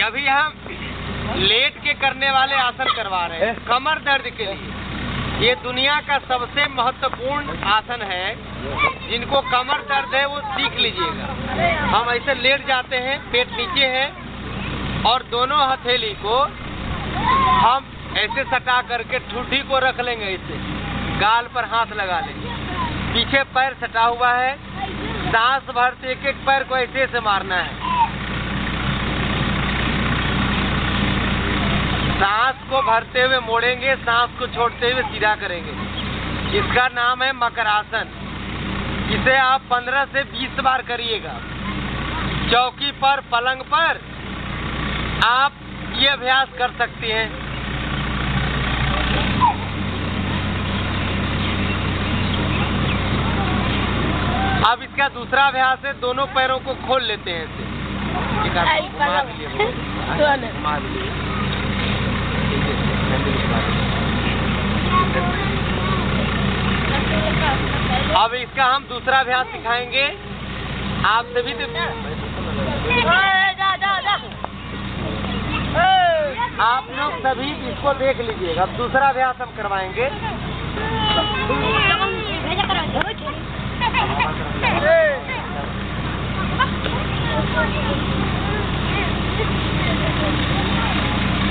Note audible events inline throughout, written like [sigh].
अभी हम लेट के करने वाले आसन करवा रहे हैं। कमर दर्द के लिए। ये दुनिया का सबसे महत्वपूर्ण आसन है। जिनको कमर दर्द है, वो सीख लीजिएगा। हम ऐसे लेट जाते हैं, पेट नीचे है, और दोनों हथेली को हम ऐसे सटा करके ठुड्डी को रख लेंगे ऐसे। गाल पर हाथ लगा लेंगे। पीछे पैर सटा हुआ है। सांस भरते एक एक पैर को ऐसे से मारना है सांस को भरते हुए मोड़ेंगे सांस को छोड़ते हुए सीधा करेंगे। इसका नाम है मकरासन। इसे आप 15 से 20 बार करिएगा। चौकी पर पलंग पर आप ये अभ्यास कर सकते हैं। अब इसका दूसरा अभ्यास है दोनों पैरों को खोल लेते हैं। घुमा दिए। [laughs] अब इसका हम दूसरा अभ्यास सिखाएँगे। आप सभी तो आप लोग सभी इसको देख लीजिएगा। अब दूसरा अभ्यास हम करवाएँगे।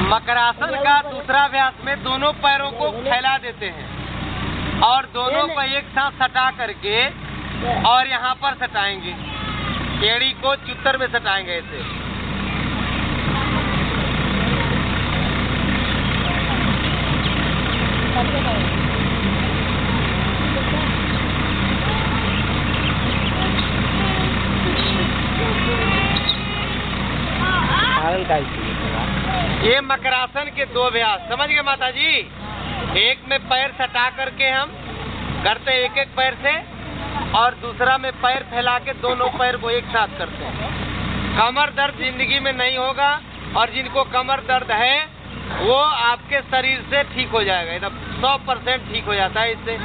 मकरासन का दूसरा अभ्यास में दोनों पैरों को फैला देते हैं। और दोनों को एक साथ सटा करके और यहाँ पर सटाएँगे। केड़ी को चुत्तर में सटाएँगे ऐसे। ये मकरासन के दो अभ्यास। समझ गए माता जी एक में पैर सटा करके हम करते एक एक पैर से, और दूसरा में पैर फैला के दोनों पैर को एक साथ करते हैं। कमर दर्द ज़िंदगी में नहीं होगा, और जिनको कमर दर्द है, वो आपके शरीर से ठीक हो जाएगा। एकदम सौ परसेंट ठीक हो जाता है इससे।